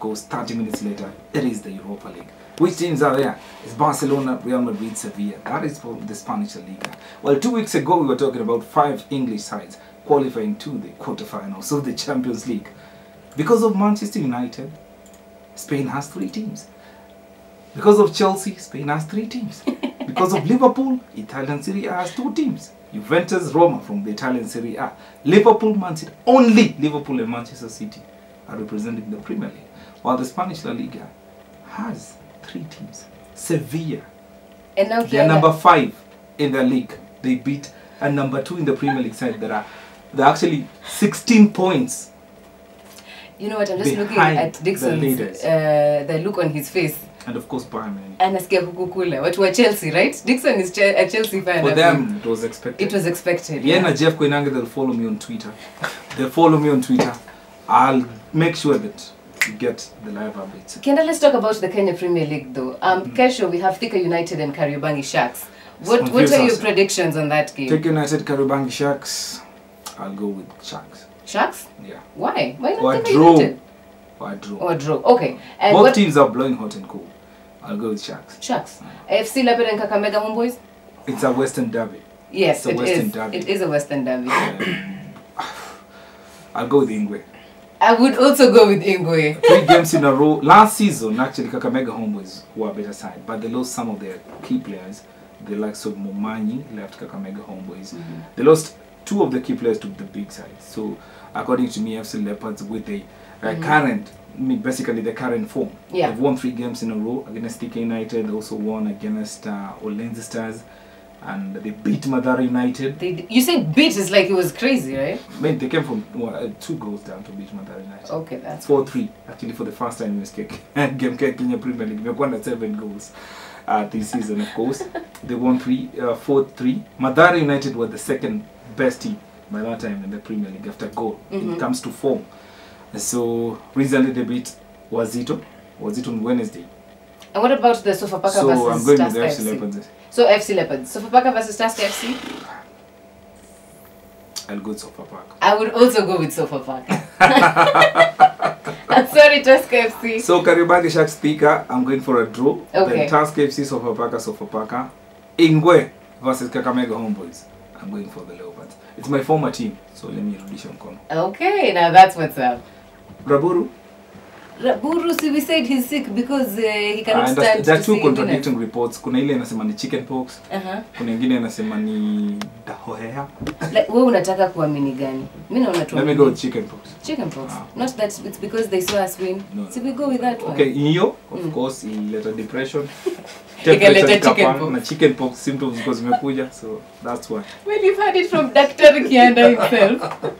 course, 30 minutes later, it is the Europa League. Which teams are there? It's Barcelona, Real Madrid, Sevilla. That is for the Spanish Liga. Well, two weeks ago, we were talking about five English sides qualifying to the quarterfinals of the Champions League. Because of Manchester United, Spain has three teams. Because of Chelsea, Spain has three teams. Because of Liverpool, Italian Serie A has two teams. Juventus, Roma from the Italian Serie A. Liverpool, Man City, only Liverpool and Manchester City are representing the Premier League. While the Spanish La Liga has three teams. Sevilla, And now they're number five in the league. They beat a number two in the Premier League side. There are there are actually 16 points. You know what? I'm just looking at the Dixon's leaders. uh, the look on his face. And of course, Bayern Munich. Anasikia kukukula. Watu wa Chelsea, right? Dixon is a Chelsea fan. For them, it was expected. it was expected. Yeah, and Jeff Koinange, they'll follow me on Twitter. They'll follow me on Twitter. I'll make sure that you get the live updates. Kyanda, let's talk about the Kenya Premier League though. Um, Kesho, we have Thika United and Kariobangi Sharks. What What are your predictions on that game? Thika United, Kariobangi Sharks. I'll go with Sharks. Sharks? Yeah. Why? Why not Or Thika draw. United? Or draw. Or draw. Okay. And Both what? teams are blowing hot and cold. I'll go with Sharks. Sharks. AFC Leopard and Kakamega Homeboys? It's a Western derby. Yes, It's a it Western is. derby. It is a Western derby. I'll go with Ingwe. I would also go with Ingwe. Three games in a row. Last season, actually, Kakamega Homeboys were a better side, but they lost some of their key players. The likes of Momanyi left Kakamega Homeboys. They lost two of the key players to the big side. So, according to me, FC Leopards with the uh, current, I mean, basically the current form. Yeah. They've won three games in a row against TK United. They also won against uh, Ulinzi Stars, and they beat Mathare United. They, you say beat is like it was crazy, right? I mean, they came from well, uh, two goals down to beat Mathare United. Okay, that's 4-3 actually for the first time in this game game Kenya Premier League. They've won seven goals uh, this season, of course. they won three, uh, 4-3. Mathare United were the second best team by that time in the Premier League after goal. Mhm. It comes to form. So recently they beat Wazito. Wazito on Wednesday. And what about the Sofapaka so versus I'm going with the FC FC? Leopards. So FC Leopards. Sofapaka versus Tusk FC? I'll go with Sofapaka. I would also go with Sofapaka. I'm sorry, Tusk FC. So Karibaki Shark speaker, I'm going for a draw. Okay. Then Tusk FC, Sofapaka, Sofapaka. Ingwe versus Kakamega Homeboys. I'm going for the Leopards. It's my former team, so let me rudisha mkono. Okay, now that's what's up. Raburu, We said he's sick because uh, he cannot cannot stand. There are two contradicting dinner. reports. Kuna ile inasema ni chicken pox, Uh-huh. kuna ingine inasema ni dahohea. Like, wewe unataka kuamini gani? Mimi naona tu Let me go with chicken pox. chicken pox. Ah. Not that it's because they saw us win. No. So we go with that one. Okay, hiyo of Mm. course ilileta depression. Ikaleta chicken pox. na chicken pox symptoms because zimekuja, so that's why. Well, you've heard it from Dr. Kianda himself.